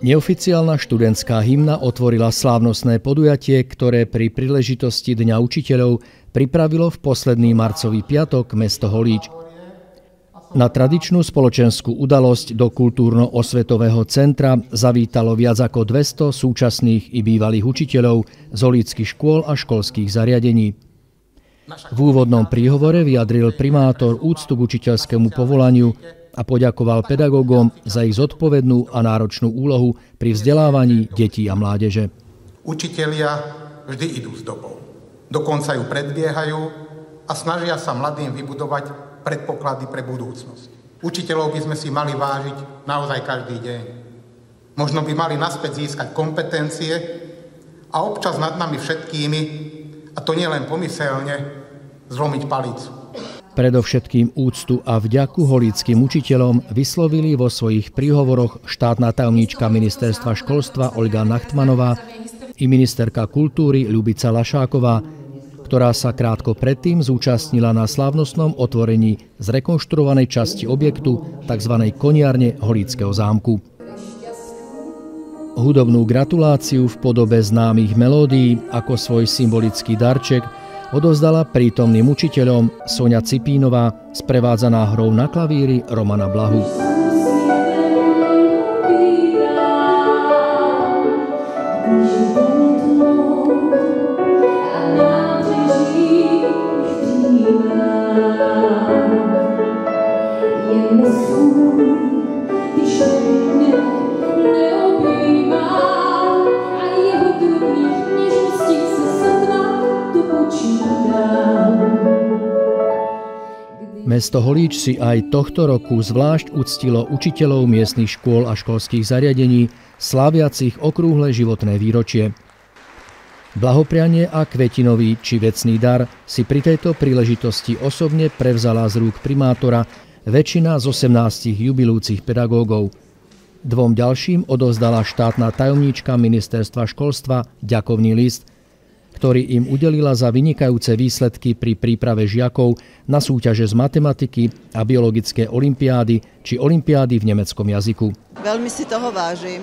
Neoficiálna študentská hymna otvorila slávnostné podujatie, ktoré pri príležitosti Dňa učiteľov pripravilo v posledný marcový piatok mesto Holíč. Na tradičnú spoločenskú udalosť do kultúrno-osvetového centra zavítalo viac ako 200 súčasných i bývalých učiteľov z holíckých škôl a školských zariadení. V úvodnom príhovore vyjadril primátor úctu k učiteľskému povolaniu a poďakoval pedagógom za ich zodpovednú a náročnú úlohu pri vzdelávaní detí a mládeže. Učitelia vždy idú s dobou. Dokonca ju predbiehajú a snažia sa mladým vybudovať predpoklady pre budúcnosť. Učiteľov by sme si mali vážiť naozaj každý deň. Možno by mali naspäť získať kompetencie a občas nad nami všetkými, a to nielen pomyselne, zlomiť palicu. Predovšetkým úctu a vďaku holíckým učiteľom vyslovili vo svojich príhovoroch štátna tajomníčka ministerstva školstva Olga Nachtmanová i ministerka kultúry Ľubica Lašáková, ktorá sa krátko predtým zúčastnila na slávnostnom otvorení zrekonštruovanej časti objektu tzv. koniarne Holíckého zámku. Hudobnú gratuláciu v podobe známych melódií ako svoj symbolický darček odovzdala prítomným učiteľom Sonia Cipínová, sprevádzaná hrou na klavíri Romana Blahu. Mesto Holíč si aj tohto roku zvlášť uctilo učiteľov miestnych škôl a školských zariadení, sláviacich okrúhle životné výročie. Blahoprianie a kvetinový či vecný dar si pri tejto príležitosti osobne prevzala z rúk primátora väčšina z 18 jubilúcich pedagógov. Dvom ďalším odovzdala štátna tajomníčka ministerstva školstva ďakovný list – ktorý im udelila za vynikajúce výsledky pri príprave žiakov na súťaže z matematiky a biologické olimpiády či olimpiády v nemeckom jazyku. Veľmi si toho vážim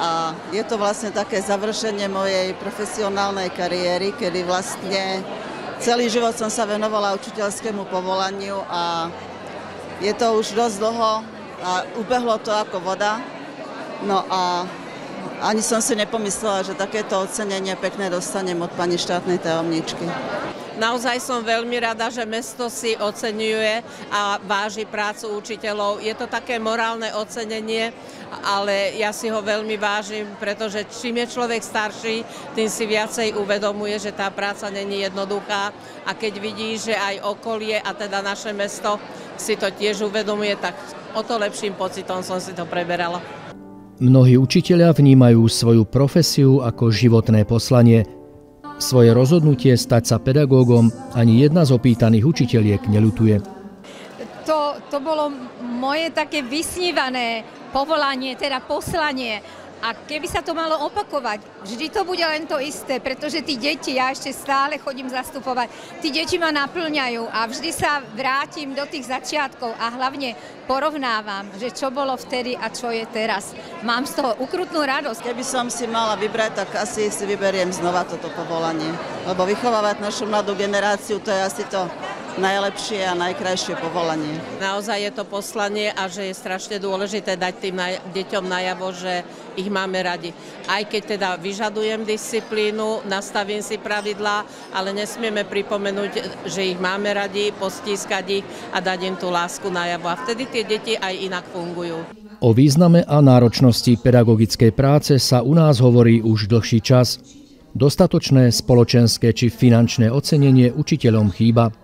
a je to vlastne také završenie mojej profesionálnej kariéry, kedy vlastne celý život som sa venovala učiteľskému povolaniu a je to už dosť dlho a ubehlo to ako voda. No a ani som si nepomyslela, že takéto ocenenie pekné dostanem od pani štátnej tajomničky. Naozaj som veľmi rada, že mesto si oceňuje a váži prácu učiteľov. Je to také morálne ocenenie, ale ja si ho veľmi vážim, pretože čím je človek starší, tým si viacej uvedomuje, že tá práca není jednoduchá a keď vidí, že aj okolie a teda naše mesto si to tiež uvedomuje, tak o to lepším pocitom som si to preberala. Mnohí učiteľia vnímajú svoju profesiu ako životné poslanie. Svoje rozhodnutie stať sa pedagógom ani jedna z opýtaných učiteľiek neľutuje. To, to bolo moje také vysnívané povolanie, teda poslanie. A keby sa to malo opakovať, vždy to bude len to isté, pretože tí deti, ja ešte stále chodím zastupovať, tí deti ma naplňajú a vždy sa vrátim do tých začiatkov a hlavne porovnávam, že čo bolo vtedy a čo je teraz. Mám z toho ukrutnú radosť. Keby som si mala vybrať, tak asi si vyberiem znova toto povolanie. Lebo vychovávať našu mladú generáciu, to je asi to najlepšie a najkrajšie povolanie. Naozaj je to poslanie a že je strašne dôležité dať tým deťom najavo, že ich máme radi. Aj keď teda vyžadujem disciplínu, nastavím si pravidlá, ale nesmieme pripomenúť, že ich máme radi, postískať ich a dať im tú lásku najavo. A vtedy tie deti aj inak fungujú. O význame a náročnosti pedagogickej práce sa u nás hovorí už dlhší čas. Dostatočné spoločenské či finančné ocenenie učiteľom chýba.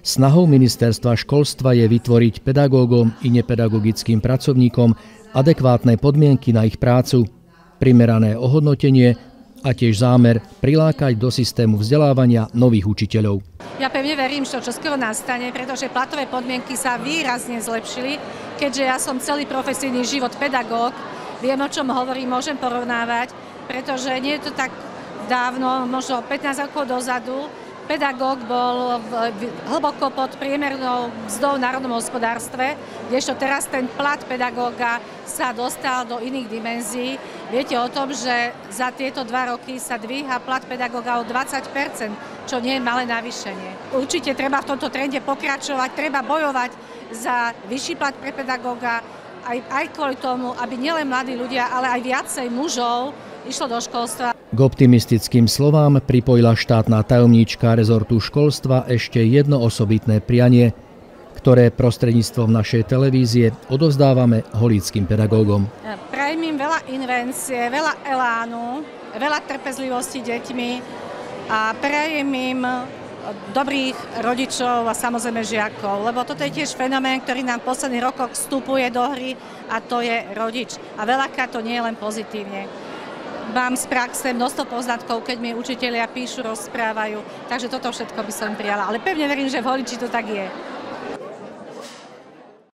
Snahou ministerstva školstva je vytvoriť pedagógom i nepedagogickým pracovníkom adekvátne podmienky na ich prácu, primerané ohodnotenie a tiež zámer prilákať do systému vzdelávania nových učiteľov. Ja pevne verím, že to skoro nastane, pretože platové podmienky sa výrazne zlepšili, keďže ja som celý profesijný život pedagóg, viem, o čom hovorím, môžem porovnávať, pretože nie je to tak dávno, možno 15 rokov dozadu, pedagóg bol v, v, hlboko pod priemernou mzdou v národnom hospodárstve, kdežto teraz ten plat pedagóga sa dostal do iných dimenzí. Viete o tom, že za tieto dva roky sa dvíha plat pedagóga o 20 čo nie je malé navýšenie. Určite treba v tomto trende pokračovať, treba bojovať za vyšší plat pre pedagóga, aj, aj kvôli tomu, aby nielen mladí ľudia, ale aj viacej mužov išlo do školstva. K optimistickým slovám pripojila štátna tajomníčka rezortu školstva ešte jedno osobitné prianie, ktoré prostredníctvom našej televízie odovzdávame holíckým pedagógom. Prajem im veľa invencie, veľa elánu, veľa trpezlivosti deťmi a prajem im dobrých rodičov a samozrejme žiakov, lebo toto je tiež fenomén, ktorý nám v posledných rokoch vstupuje do hry a to je rodič. A veľakrát to nie je len pozitívne mám z praxe množstvo poznatkov, keď mi učitelia píšu, rozprávajú. Takže toto všetko by som prijala. Ale pevne verím, že v Holiči to tak je.